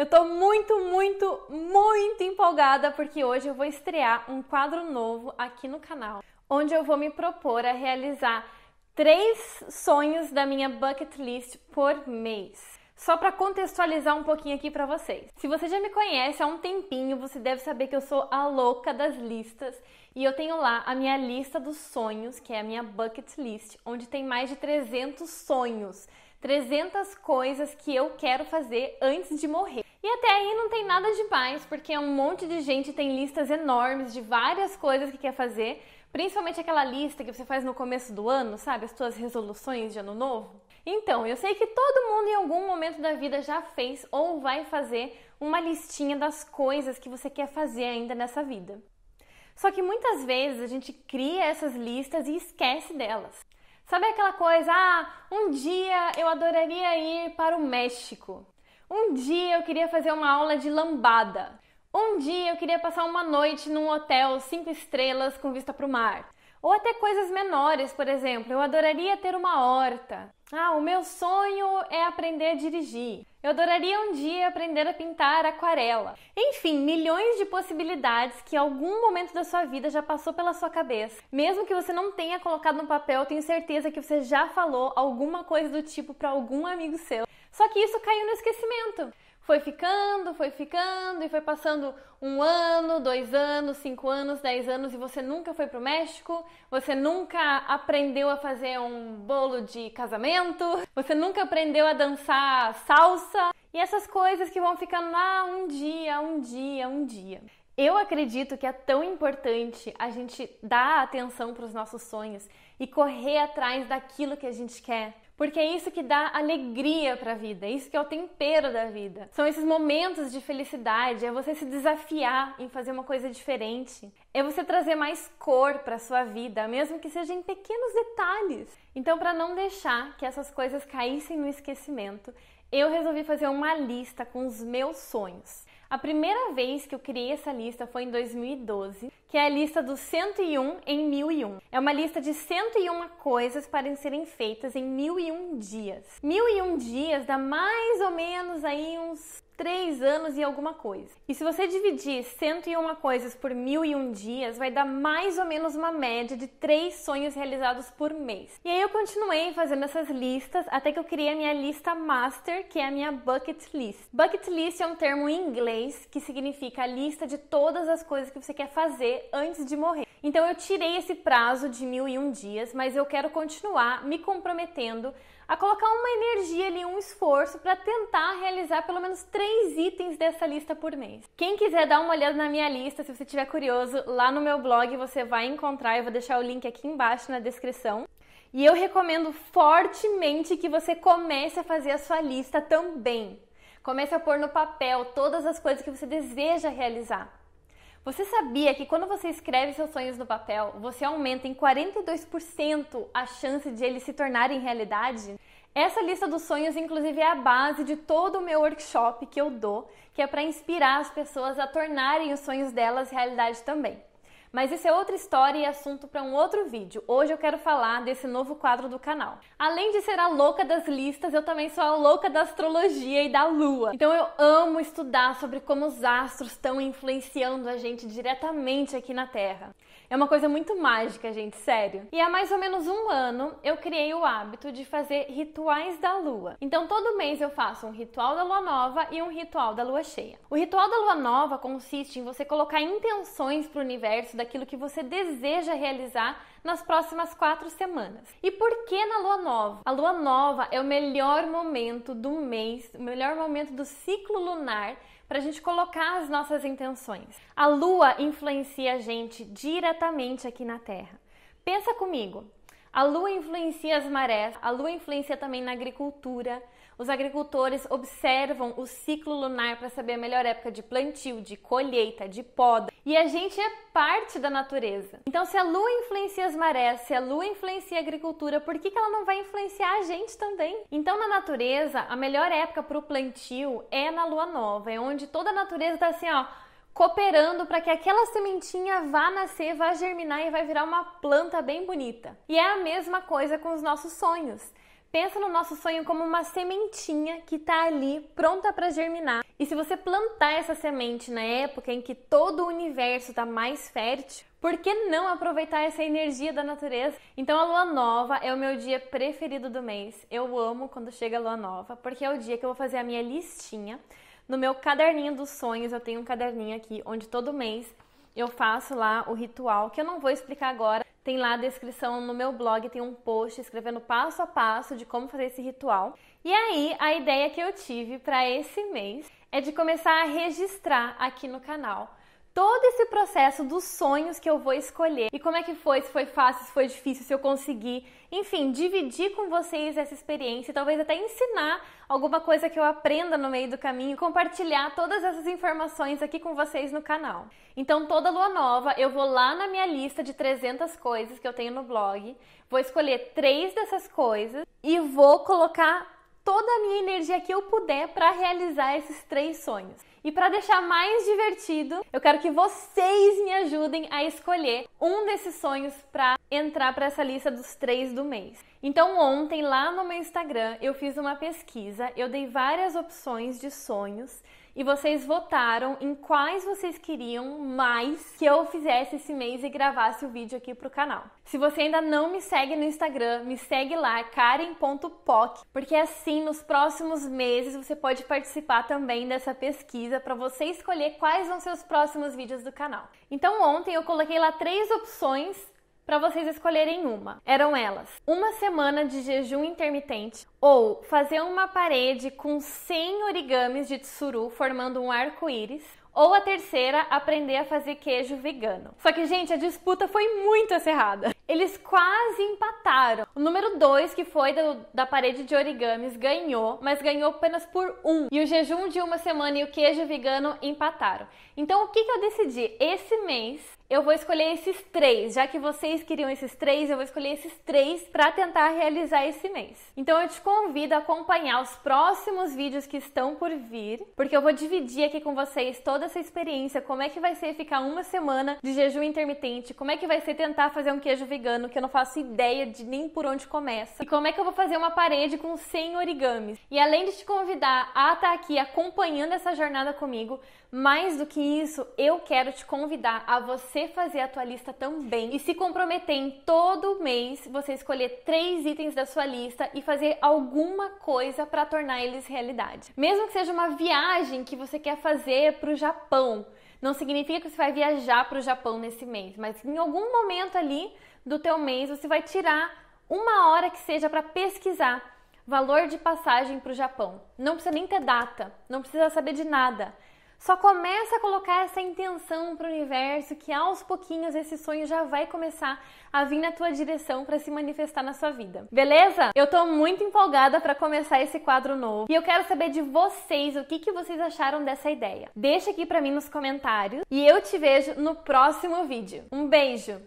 Eu tô muito, muito, muito empolgada porque hoje eu vou estrear um quadro novo aqui no canal, onde eu vou me propor a realizar três sonhos da minha bucket list por mês. Só para contextualizar um pouquinho aqui para vocês. Se você já me conhece há um tempinho, você deve saber que eu sou a louca das listas e eu tenho lá a minha lista dos sonhos, que é a minha bucket list, onde tem mais de 300 sonhos, 300 coisas que eu quero fazer antes de morrer. E até aí não tem nada demais, porque um monte de gente tem listas enormes de várias coisas que quer fazer, principalmente aquela lista que você faz no começo do ano, sabe? As suas resoluções de ano novo. Então, eu sei que todo mundo em algum momento da vida já fez ou vai fazer uma listinha das coisas que você quer fazer ainda nessa vida. Só que muitas vezes a gente cria essas listas e esquece delas. Sabe aquela coisa, ah, um dia eu adoraria ir para o México. Um dia eu queria fazer uma aula de lambada. Um dia eu queria passar uma noite num hotel cinco estrelas com vista para o mar. Ou até coisas menores, por exemplo, eu adoraria ter uma horta. Ah, o meu sonho é aprender a dirigir. Eu adoraria um dia aprender a pintar aquarela. Enfim, milhões de possibilidades que algum momento da sua vida já passou pela sua cabeça. Mesmo que você não tenha colocado no papel, tenho certeza que você já falou alguma coisa do tipo para algum amigo seu. Só que isso caiu no esquecimento foi ficando, foi ficando e foi passando um ano, dois anos, cinco anos, dez anos e você nunca foi pro México, você nunca aprendeu a fazer um bolo de casamento, você nunca aprendeu a dançar salsa e essas coisas que vão ficando lá um dia, um dia, um dia. Eu acredito que é tão importante a gente dar atenção para os nossos sonhos e correr atrás daquilo que a gente quer porque é isso que dá alegria para a vida, é isso que é o tempero da vida. São esses momentos de felicidade, é você se desafiar em fazer uma coisa diferente, é você trazer mais cor para sua vida, mesmo que seja em pequenos detalhes. Então, para não deixar que essas coisas caíssem no esquecimento, eu resolvi fazer uma lista com os meus sonhos. A primeira vez que eu criei essa lista foi em 2012, que é a lista dos 101 em 1001. É uma lista de 101 coisas para serem feitas em 1001 dias. 1001 dias dá mais ou menos aí uns 3 anos e alguma coisa. E se você dividir 101 coisas por 1001 dias, vai dar mais ou menos uma média de 3 sonhos realizados por mês. E aí eu continuei fazendo essas listas até que eu criei a minha lista master, que é a minha bucket list. Bucket list é um termo em inglês que significa a lista de todas as coisas que você quer fazer antes de morrer. Então eu tirei esse prazo de 1001 dias, mas eu quero continuar me comprometendo a colocar uma energia ali, um esforço para tentar realizar pelo menos três itens dessa lista por mês. Quem quiser dar uma olhada na minha lista, se você estiver curioso, lá no meu blog você vai encontrar, eu vou deixar o link aqui embaixo na descrição. E eu recomendo fortemente que você comece a fazer a sua lista também. Comece a pôr no papel todas as coisas que você deseja realizar. Você sabia que quando você escreve seus sonhos no papel, você aumenta em 42% a chance de eles se tornarem realidade? Essa lista dos sonhos, inclusive, é a base de todo o meu workshop que eu dou, que é para inspirar as pessoas a tornarem os sonhos delas realidade também. Mas isso é outra história e assunto para um outro vídeo. Hoje eu quero falar desse novo quadro do canal. Além de ser a louca das listas, eu também sou a louca da astrologia e da lua. Então eu amo estudar sobre como os astros estão influenciando a gente diretamente aqui na Terra. É uma coisa muito mágica, gente, sério. E há mais ou menos um ano eu criei o hábito de fazer rituais da lua. Então todo mês eu faço um ritual da lua nova e um ritual da lua cheia. O ritual da lua nova consiste em você colocar intenções para o universo daquilo que você deseja realizar nas próximas quatro semanas. E por que na lua nova? A lua nova é o melhor momento do mês, o melhor momento do ciclo lunar para a gente colocar as nossas intenções. A lua influencia a gente diretamente aqui na Terra. Pensa comigo. A lua influencia as marés, a lua influencia também na agricultura, os agricultores observam o ciclo lunar para saber a melhor época de plantio, de colheita, de poda. E a gente é parte da natureza. Então, se a lua influencia as marés, se a lua influencia a agricultura, por que, que ela não vai influenciar a gente também? Então, na natureza, a melhor época para o plantio é na lua nova, é onde toda a natureza está assim, ó cooperando para que aquela sementinha vá nascer, vá germinar e vai virar uma planta bem bonita. E é a mesma coisa com os nossos sonhos. Pensa no nosso sonho como uma sementinha que está ali pronta para germinar. E se você plantar essa semente na época em que todo o universo está mais fértil, por que não aproveitar essa energia da natureza? Então a lua nova é o meu dia preferido do mês. Eu amo quando chega a lua nova, porque é o dia que eu vou fazer a minha listinha. No meu caderninho dos sonhos, eu tenho um caderninho aqui onde todo mês eu faço lá o ritual, que eu não vou explicar agora, tem lá a descrição no meu blog, tem um post escrevendo passo a passo de como fazer esse ritual. E aí, a ideia que eu tive para esse mês é de começar a registrar aqui no canal todo esse processo dos sonhos que eu vou escolher. E como é que foi, se foi fácil, se foi difícil, se eu consegui, enfim, dividir com vocês essa experiência e talvez até ensinar alguma coisa que eu aprenda no meio do caminho, compartilhar todas essas informações aqui com vocês no canal. Então, toda lua nova, eu vou lá na minha lista de 300 coisas que eu tenho no blog, vou escolher três dessas coisas e vou colocar toda a minha energia que eu puder para realizar esses três sonhos. E para deixar mais divertido, eu quero que vocês me ajudem a escolher um desses sonhos para entrar para essa lista dos três do mês. Então, ontem, lá no meu Instagram, eu fiz uma pesquisa, eu dei várias opções de sonhos e vocês votaram em quais vocês queriam mais que eu fizesse esse mês e gravasse o vídeo aqui pro canal. Se você ainda não me segue no Instagram, me segue lá, karen.poc, porque assim nos próximos meses você pode participar também dessa pesquisa para você escolher quais vão ser os próximos vídeos do canal. Então ontem eu coloquei lá três opções para vocês escolherem uma. Eram elas: uma semana de jejum intermitente ou fazer uma parede com 100 origamis de tsuru formando um arco-íris. Ou a terceira, aprender a fazer queijo vegano. Só que, gente, a disputa foi muito acirrada. Eles quase empataram. O número 2, que foi do, da parede de origamis, ganhou, mas ganhou apenas por um. E o jejum de uma semana e o queijo vegano empataram. Então, o que, que eu decidi? Esse mês eu vou escolher esses três, já que vocês queriam esses três, eu vou escolher esses três para tentar realizar esse mês. Então eu te convido a acompanhar os próximos vídeos que estão por vir, porque eu vou dividir aqui com vocês toda essa experiência, como é que vai ser ficar uma semana de jejum intermitente, como é que vai ser tentar fazer um queijo vegano que eu não faço ideia de nem por onde começa, e como é que eu vou fazer uma parede com 100 origamis. E além de te convidar a estar aqui acompanhando essa jornada comigo, mais do que isso, eu quero te convidar a você fazer a tua lista também e se comprometer em todo mês você escolher três itens da sua lista e fazer alguma coisa para tornar eles realidade. Mesmo que seja uma viagem que você quer fazer para o Japão, não significa que você vai viajar para o Japão nesse mês, mas em algum momento ali do teu mês você vai tirar uma hora que seja para pesquisar valor de passagem para o Japão. Não precisa nem ter data, não precisa saber de nada. Só começa a colocar essa intenção para o universo que aos pouquinhos esse sonho já vai começar a vir na tua direção para se manifestar na sua vida. Beleza? Eu tô muito empolgada para começar esse quadro novo e eu quero saber de vocês o que, que vocês acharam dessa ideia. Deixa aqui para mim nos comentários e eu te vejo no próximo vídeo. Um beijo.